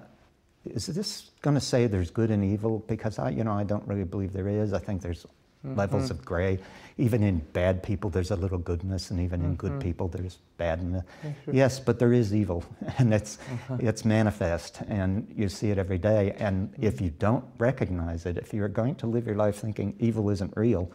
is this going to say there's good and evil? Because I, you know, I don't really believe there is. I think there's mm-hmm. levels of gray. Even in bad people, there's a little goodness, and even in good mm-hmm. people, there's badness. Yes, but there is evil, and it's uh-huh. it's manifest, and you see it every day. And if mm-hmm. you don't recognize it, if you're going to live your life thinking evil isn't real,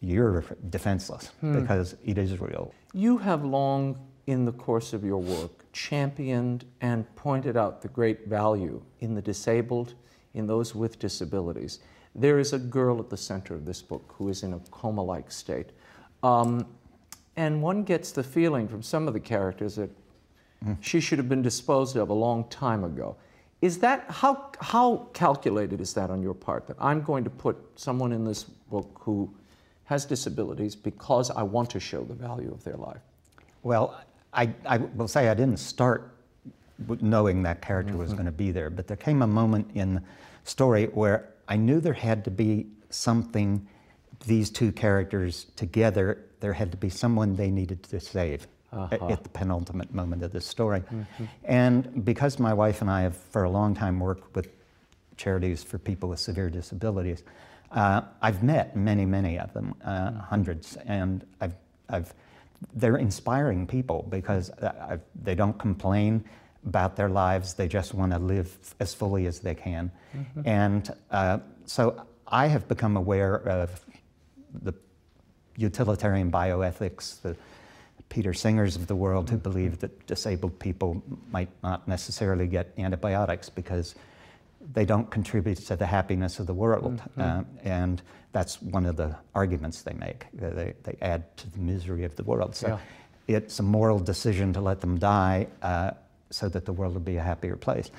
you're defenseless hmm. because it is real.
You have long, in the course of your work, championed and pointed out the great value in the disabled, in those with disabilities. There is a girl at the center of this book who is in a coma like state. Um, and one gets the feeling from some of the characters that she should have been disposed of a long time ago. Is that how how calculated is that on your part that I'm going to put someone in this book who has disabilities because I want to show the value of their life?
Well, I, I will say I didn't start knowing that character was going to be there, but there came a moment in the story where I knew there had to be something, these two characters together, there had to be someone they needed to save at, at the penultimate moment of the story. And because my wife and I have for a long time worked with charities for people with severe disabilities, uh, I've met many, many of them, uh, hundreds, and I've, I've, they're inspiring people because uh, they don't complain about their lives. They just want to live as fully as they can. And uh, so I have become aware of the utilitarian bioethics, the Peter Singers of the world who believe that disabled people might not necessarily get antibiotics because they don't contribute to the happiness of the world. Uh, and that's one of the arguments they make. They, they add to the misery of the world. So
Yeah.
it's a moral decision to let them die uh, so that the world will be a happier place.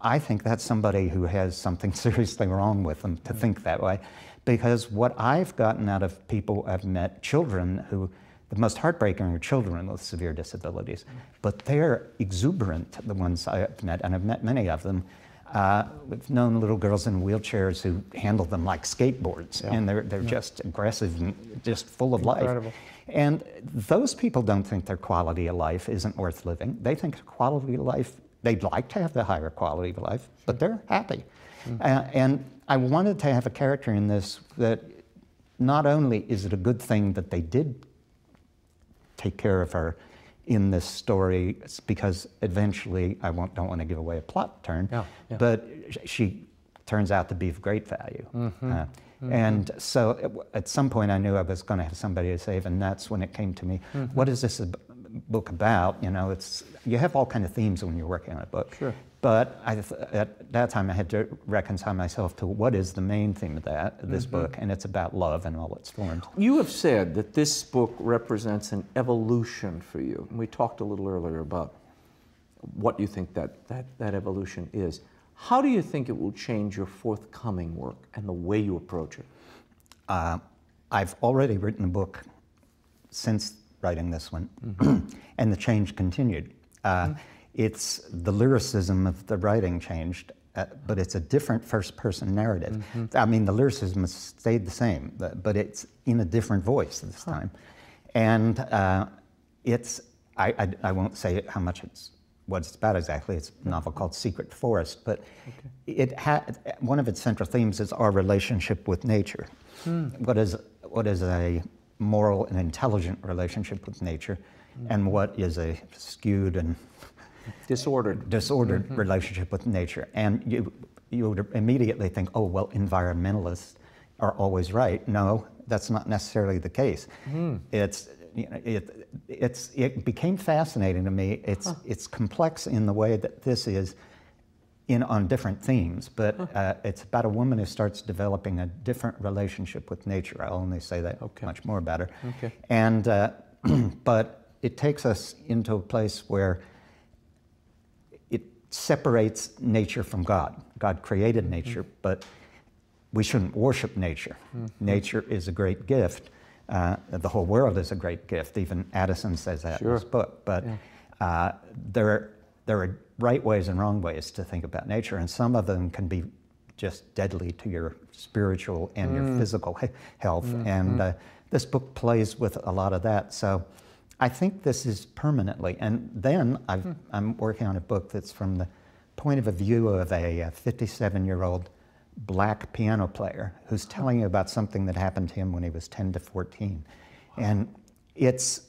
I think that's somebody who has something seriously wrong with them to think that way. Because what I've gotten out of people I've met, children who, the most heartbreaking are children with severe disabilities, but they're exuberant, the ones I've met, and I've met many of them. Uh, we've known little girls in wheelchairs who handle them like skateboards, and they're, they're just aggressive and just full of
Incredible.
life. And those people don't think their quality of life isn't worth living. They think quality of life, they'd like to have the higher quality of life, but they're happy. Uh, and I wanted to have a character in this that not only is it a good thing that they did take care of her in this story, because eventually, I won't, don't want to give away a plot turn,
Yeah, yeah.
but she turns out to be of great value. Mm-hmm, uh, mm-hmm. And so at at some point, I knew I was going to have somebody to save, and that's when it came to me. Mm-hmm. What is this book about? You know, it's you have all kind of themes when you're working on a book.
Sure.
But I, th- at that time, I had to reconcile myself to what is the main theme of that this book, and it's about love in all its forms.
You have said that this book represents an evolution for you. And we talked a little earlier about what you think that, that, that evolution is. How do you think it will change your forthcoming work and the way you approach it?
Uh, I've already written a book since writing this one, and the change continued. Uh, It's the lyricism of the writing changed, uh, but it's a different first person narrative. I mean, the lyricism has stayed the same, but, it's in a different voice this time. And uh, it's, I, I, I won't say how much it's, what it's about exactly. It's a novel called Secret Forest, but it ha- one of its central themes is our relationship with nature. What is what is a moral and intelligent relationship with nature, and what is a skewed and
Disordered.
disordered relationship with nature. And you, you would immediately think, oh, well, environmentalists are always right. No, that's not necessarily the case. It's, you know, it, it's, it became fascinating to me. It's, it's complex in the way that this is in, on different themes, but uh, it's about a woman who starts developing a different relationship with nature. I'll only say that
Okay.
much more about her.
Okay.
And, uh, but it takes us into a place where separates nature from God. God created nature, but we shouldn't worship nature. Nature is a great gift. Uh, the whole world is a great gift. Even Addison says that in his book. But uh, there, are, there are right ways and wrong ways to think about nature, and some of them can be just deadly to your spiritual and your physical he- health. And uh, this book plays with a lot of that. So I think this is permanently. And then I've, hmm. I'm working on a book that's from the point of view of a 57 year old black piano player who's hmm. telling you about something that happened to him when he was 10 to 14. And it's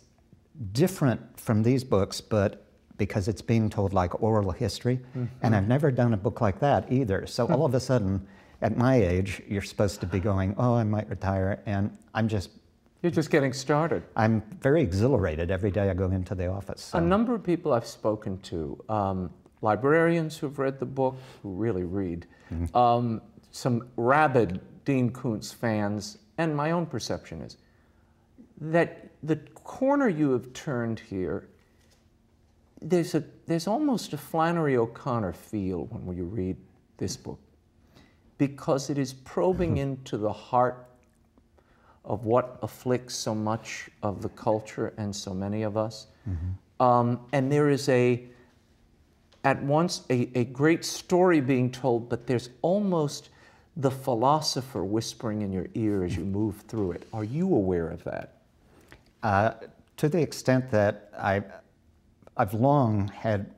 different from these books, but because it's being told like oral history. And mm-hmm. I've never done a book like that either. So hmm. all of a sudden, at my age, you're supposed to be going, oh, I might retire. And I'm just,
You're just getting started.
I'm very exhilarated every day I go into the office. So.
A number of people I've spoken to, um, librarians who've read the book, who really read, um, some rabid Dean Koontz fans, and my own perception is that the corner you have turned here, there's, a, there's almost a Flannery O'Connor feel when you read this book because it is probing into the heart of what afflicts so much of the culture and so many of us. Mm-hmm. Um, and there is a, at once, a, a great story being told, but there's almost the philosopher whispering in your ear as you move through it. Are you aware of that?
Uh, to the extent that I, I've long had,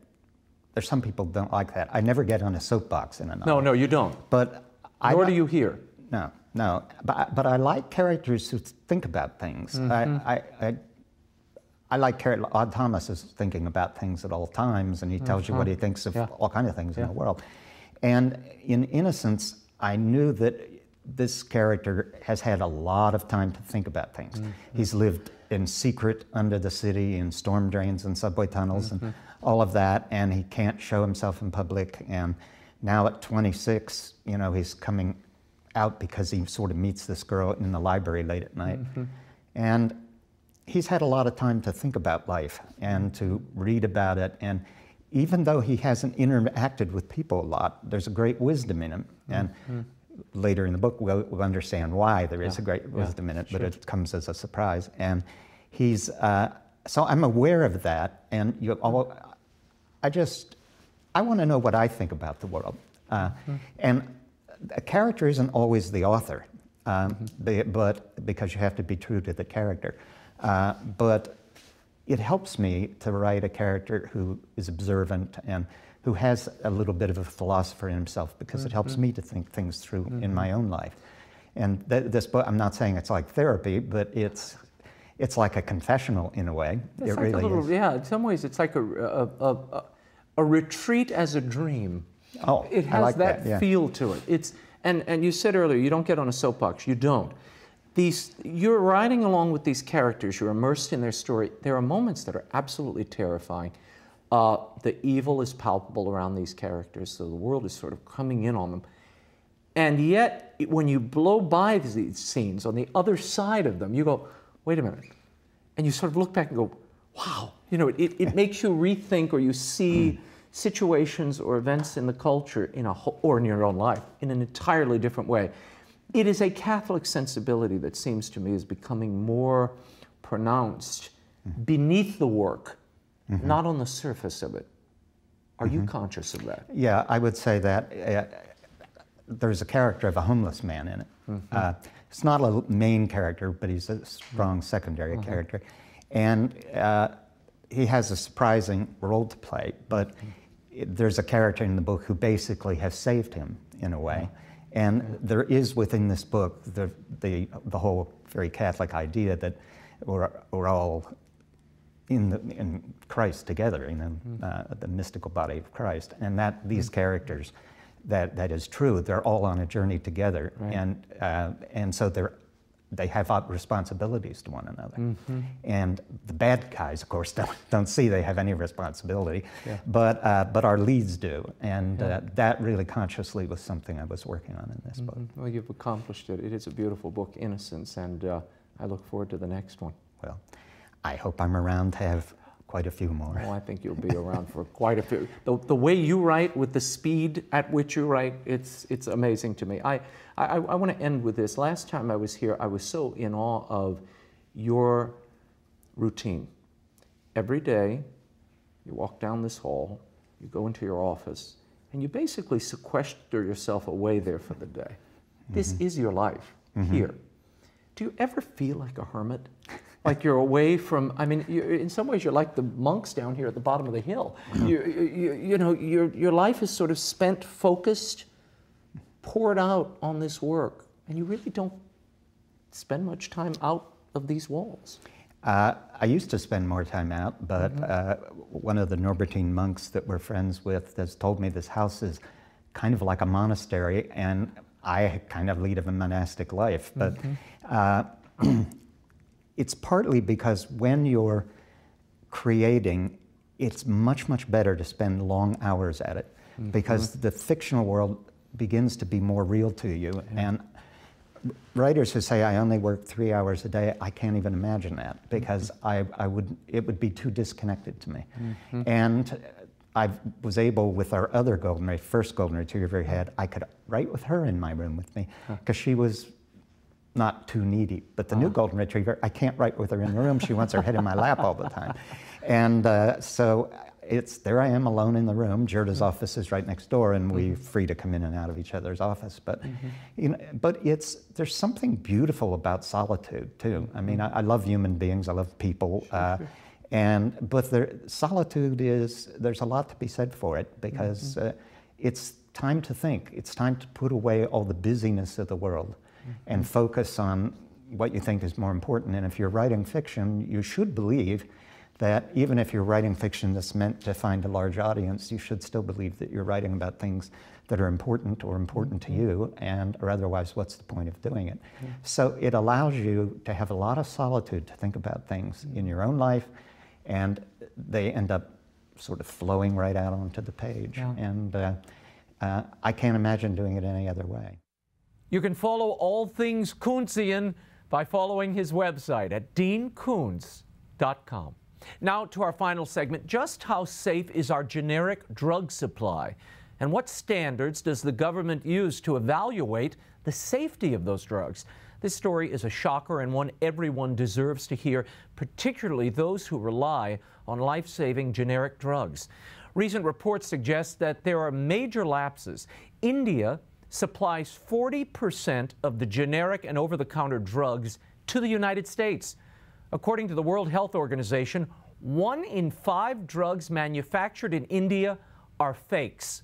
there's some people don't like that. I never get on a soapbox in a novel.
No, no, you don't.
But
Nor
I,
do you here.
No, no. But, but I like characters who think about things. Mm-hmm. I, I, I, I like character, Odd Thomas is thinking about things at all times, and he tells mm-hmm. you what he thinks of yeah. all kind of things yeah. in the world. And in Innocence, I knew that this character has had a lot of time to think about things. Mm-hmm. He's lived in secret under the city in storm drains and subway tunnels mm-hmm. and all of that, and he can't show himself in public. And now at 26, you know, he's coming out because he sort of meets this girl in the library late at night. Mm-hmm. And he's had a lot of time to think about life and to read about it. And even though he hasn't interacted with people a lot, there's a great wisdom in him. And mm-hmm later in the book, we'll, we'll understand why there is yeah. a great wisdom yeah. in it, but it comes as a surprise. And he's, uh, so I'm aware of that, and you, all, I just, I want to know what I think about the world. Uh, mm-hmm. And a character isn't always the author, um, mm-hmm. but because you have to be true to the character. Uh, but it helps me to write a character who is observant and who has a little bit of a philosopher in himself because mm-hmm. it helps mm-hmm. me to think things through mm-hmm. in my own life. And th- this book, I'm not saying it's like therapy, but it's it's like a confessional in a way.
It's
it
like
really
little,
is.
Yeah, in some ways, it's like a, a, a, a retreat as a dream.
Oh,
it has
like
that,
that yeah.
feel to it. It's and and you said earlier you don't get on a soapbox. You don't. These you're riding along with these characters. You're immersed in their story. There are moments that are absolutely terrifying. Uh, the evil is palpable around these characters, so the world is sort of coming in on them. And yet, when you blow by these scenes, on the other side of them, you go, wait a minute. And you sort of look back and go, wow. You know, it, it makes you rethink or you see situations or events in the culture in a or in your own life in an entirely different way. It is a Catholic sensibility that seems to me is becoming more pronounced beneath the work mm-hmm. not on the surface of it. Are mm-hmm. you conscious of that?
Yeah, I would say that uh, there's a character of a homeless man in it. Mm-hmm. Uh, it's not a main character, but he's a strong secondary mm-hmm. character. And uh, he has a surprising role to play, but there's a character in the book who basically has saved him in a way. And there is within this book the, the, the whole very Catholic idea that we're, we're all in, the, in Christ together, in the, mm. uh, the mystical body of Christ, and that these mm. characters, that that is true. They're all on a journey together, right. and uh, and so they're they have responsibilities to one another. Mm-hmm. And the bad guys, of course, don't, don't see they have any responsibility, yeah. but, uh, but our leads do. And yeah. uh, that really consciously was something I was working on in this mm-hmm. book.
Well, you've accomplished it. It is a beautiful book, Innocence, and uh, I look forward to the next one.
Well, I hope I'm around to have quite a few more.
Oh, I think you'll be around for quite a few. The, the way you write, with the speed at which you write, it's, it's amazing to me. I, I, I want to end with this. Last time I was here, I was so in awe of your routine. Every day, you walk down this hall, you go into your office, and you basically sequester yourself away there for the day. This mm-hmm. is your life mm-hmm. here. Do you ever feel like a hermit? Like you're away from i mean in some ways you're like the monks down here at the bottom of the hill you, you, you know your, your life is sort of spent focused poured out on this work and you really don't spend much time out of these walls
uh, I used to spend more time out, but mm-hmm. uh, one of the Norbertine monks that we're friends with has told me this house is kind of like a monastery, and I kind of lead a monastic life. But mm-hmm. uh, It's partly because when you're creating, it's much, much better to spend long hours at it mm-hmm. because the fictional world begins to be more real to you. And writers who say I only work three hours a day, I can't even imagine that because I, I would it would be too disconnected to me. Mm-hmm. And I was able with our other golden first golden retriever we had, I could write with her in my room with me because she was not too needy. But the new golden retriever, I can't write with her in the room. She wants her head in my lap all the time. And uh, so it's there I am alone in the room. Gerda's mm-hmm. office is right next door, and we're mm-hmm. free to come in and out of each other's office. But mm-hmm. you know, but it's there's something beautiful about solitude too. I mean, I, I love human beings. I love people. Uh, and but there, solitude is there's a lot to be said for it because mm-hmm. uh, it's time to think. It's time to put away all the busyness of the world mm-hmm. And focus on what you think is more important. And if you're writing fiction, you should believe that even if you're writing fiction that's meant to find a large audience, you should still believe that you're writing about things that are important or important to mm-hmm. you, and or otherwise, what's the point of doing it? So it allows you to have a lot of solitude to think about things in your own life and they end up sort of flowing right out onto the page. Yeah. And uh, uh, I can't imagine doing it any other way.
You can follow all things Koontzian by following his website at deankoontz.com. Now to our final segment. Just how safe is our generic drug supply? And what standards does the government use to evaluate the safety of those drugs? This story is a shocker and one everyone deserves to hear, particularly those who rely on life saving generic drugs. Recent reports suggest that there are major lapses. India supplies 40% of the generic and over the counter drugs to the United States. According to the World Health Organization, one in five drugs manufactured in India are fakes.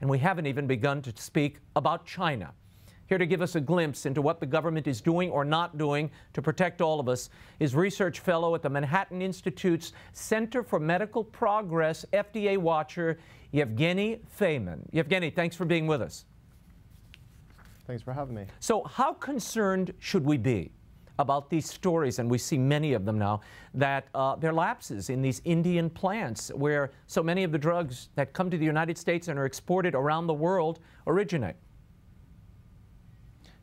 And we haven't even begun to speak about China. Here to give us a glimpse into what the government is doing or not doing to protect all of us is research fellow at the Manhattan Institute's Center for Medical Progress FDA watcher, Yevgeniy Feyman. Yevgeniy, thanks for being with us.
Thanks for having me.
So, how concerned should we be about these stories, and we see many of them now, that uh, there are lapses in these Indian plants where so many of the drugs that come to the United States and are exported around the world originate?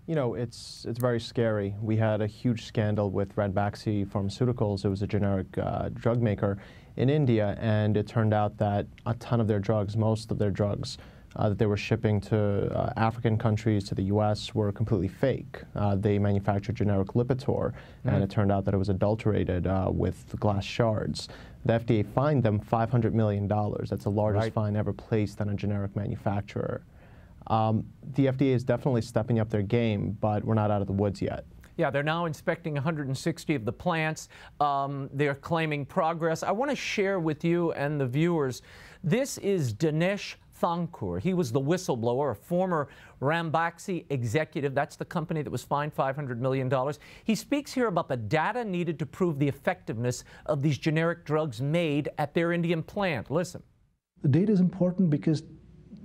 you know, it's it's very scary. We had a huge scandal with Ranbaxy Pharmaceuticals. It was a generic uh, drug maker in India, and it turned out that a ton of their drugs, most of their drugs uh, that they were shipping to uh, African countries, to the U.S., were completely fake. Uh, they manufactured generic Lipitor, mm. and it turned out that it was adulterated uh, with glass shards. The FDA fined them $500 million. That's the largest right. fine ever placed on a generic manufacturer. Um, the FDA is definitely stepping up their game, but we're not out of the woods yet.
Yeah, they're now inspecting 160 of the plants. Um, they're claiming progress. I want to share with you and the viewers this is Dinesh Thakur. He was the whistleblower, a former Ranbaxy executive. That's the company that was fined $500 million. He speaks here about the data needed to prove the effectiveness of these generic drugs made at their Indian plant. Listen.
The data is important because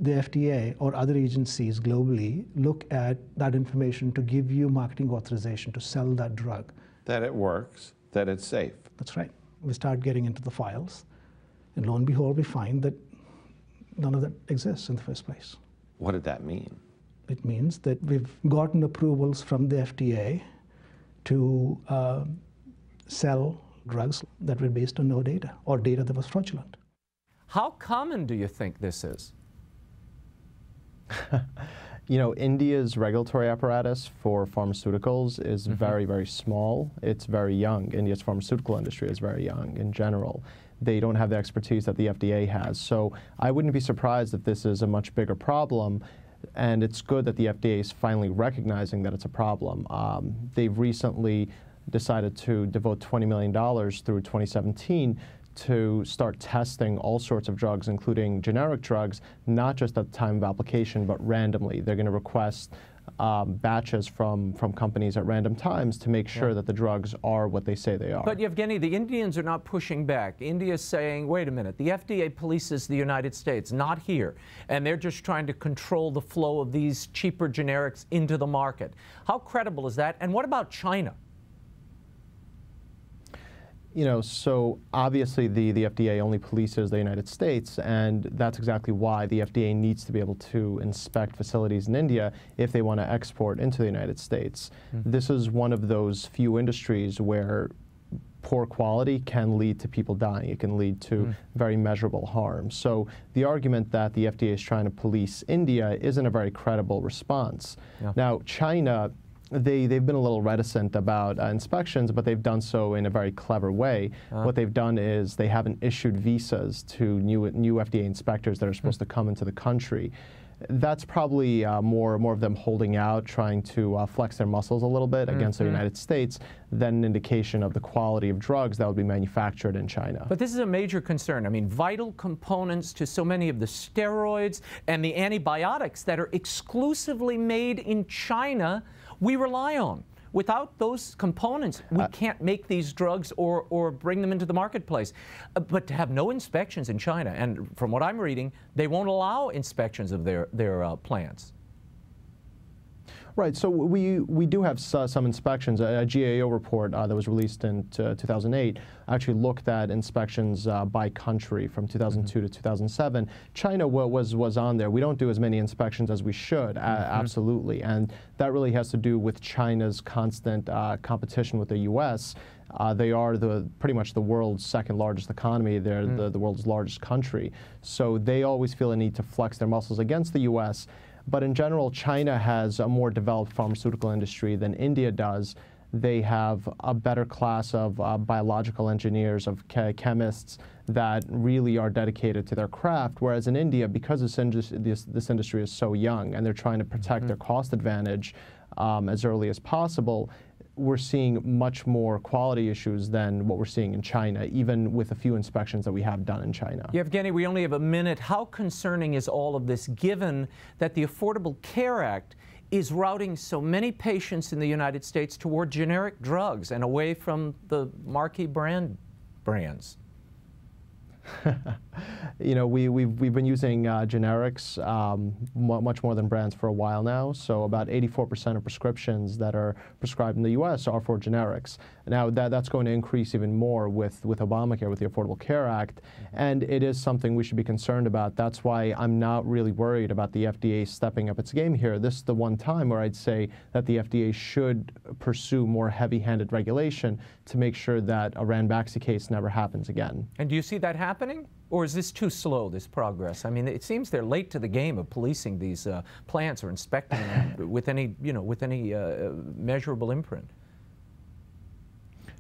the FDA or other agencies globally look at that information to give you marketing authorization to sell that drug.
That it works, that it's safe.
That's right. We start getting into the files, and lo and behold, we find that none of that exists in the first place.
What did that mean?
It means that we've gotten approvals from the FDA to uh, sell drugs that were based on no data or data that was fraudulent.
How common do you think this is?
you know, India's regulatory apparatus for pharmaceuticals is mm -hmm. very, very small. It's very young. India's pharmaceutical industry is very young in general. They don't have the expertise that the FDA has. So I wouldn't be surprised if this is a much bigger problem. And it's good that the FDA is finally recognizing that it's a problem. Um, they've recently decided to devote $20 million through 2017 to start testing all sorts of drugs, including generic drugs, not just at the time of application, but randomly. They're going to request um, batches from, from companies at random times to make sure yeah. that the drugs are what they say they are.
But Yevgeniy, the Indians are not pushing back. India is saying, wait a minute, the FDA polices the United States, not here. And they're just trying to control the flow of these cheaper generics into the market. How credible is that? And what about China?
You know, so obviously the, the FDA only polices the United States, and that's exactly why the FDA needs to be able to inspect facilities in India if they want to export into the United States. Mm-hmm. This is one of those few industries where poor quality can lead to people dying. It can lead to mm. very measurable harm. So the argument that the FDA is trying to police India isn't a very credible response. Yeah. Now, China they, they've been a little reticent about uh, inspections, but they've done so in a very clever way. Uh. What they've done is they haven't issued visas to new, new FDA inspectors that are supposed mm. to come into the country. That's probably uh, more, more of them holding out, trying to uh, flex their muscles a little bit mm -hmm. against the mm-hmm. United States, than an indication of the quality of drugs that would be manufactured in China.
But this is a major concern. I mean, vital components to so many of the steroids and the antibiotics that are exclusively made in China we rely on. Without those components, we uh, can't make these drugs or, or bring them into the marketplace. Uh, but to have no inspections in China, and from what I'm reading, they won't allow inspections of their, their uh, plants.
Right. So we we do have some inspections. A, a GAO report uh, that was released in 2008 actually looked at inspections uh, by country from 2002 mm -hmm. to 2007. China was was on there. We don't do as many inspections as we should. Mm -hmm. absolutely, and that really has to do with China's constant uh, competition with the U.S. Uh, they are the pretty much the world's second largest economy. They're mm. the, the world's largest country. So they always feel a need to flex their muscles against the U.S. But in general, China has a more developed pharmaceutical industry than India does. They have a better class of uh, biological engineers, of chemists that really are dedicated to their craft. Whereas in India, because this, indus this, this industry is so young and they're trying to protect mm -hmm. their cost advantage um, as early as possible, we're seeing much more quality issues than what we're seeing in China, even with a few inspections that we have done in China.
Yevgeniy, we only have a minute. How concerning is all of this, given that the Affordable Care Act is routing so many patients in the United States toward generic drugs and away from the marquee brand brands?
you know, we, we've, we've been using uh, generics um, much more than brands for a while now. So about 84% of prescriptions that are prescribed in the U.S. are for generics. Now that, that's going to increase even more with, with Obamacare, with the Affordable Care Act, and it is something we should be concerned about. That's why I'm not really worried about the FDA stepping up its game here. This is the one time where I'd say that the FDA should pursue more heavy-handed regulation to make sure that a Ranbaxy case never happens again.
And do you see that happening? Or is this too slow, this progress? I mean, it seems they're late to the game of policing these uh, plants or inspecting them with any, you know, with any uh, measurable imprint.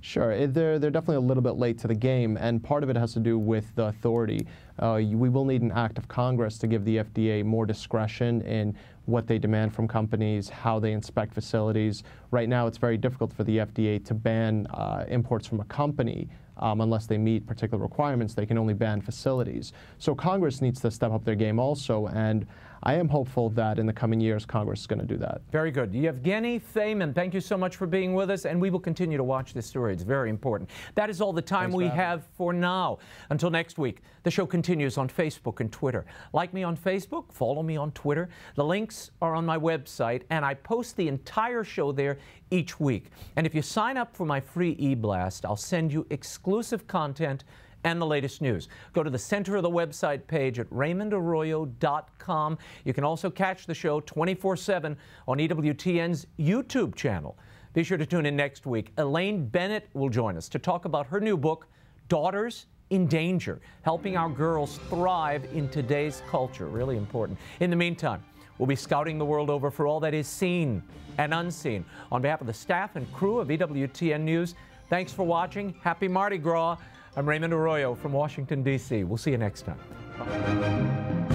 Sure, they're, they're definitely a little bit late to the game, and part of it has to do with the authority. Uh, we will need an act of Congress to give the FDA more discretion in what they demand from companies, how they inspect facilities. Right now, it's very difficult for the FDA to ban uh, imports from a company um, unless they meet particular requirements. They can only ban facilities. So Congress needs to step up their game also, and I am hopeful that in the coming years, Congress is going to do that.
Very good. Yevgeniy Feyman, thank you so much for being with us, and we will continue to watch this story. It's very important. That is all the time Thanks we have for now. Until next week, the show continues on Facebook and Twitter. Like me on Facebook, follow me on Twitter. The links are on my website, and I post the entire show there each week. And if you sign up for my free e-blast, I'll send you exclusive content and the latest news. Go to the center of the website page at raymondarroyo.com. You can also catch the show 24 7 on EWTN's YouTube channel. Be sure to tune in next week. Elayne Bennett will join us to talk about her new book, Daughters in Danger Helping Our Girls Thrive in Today's Culture. Really important. In the meantime, we'll be scouting the world over for all that is seen and unseen. On behalf of the staff and crew of EWTN News, thanks for watching. Happy Mardi Gras. I'm Raymond Arroyo from Washington, D.C. We'll see you next time.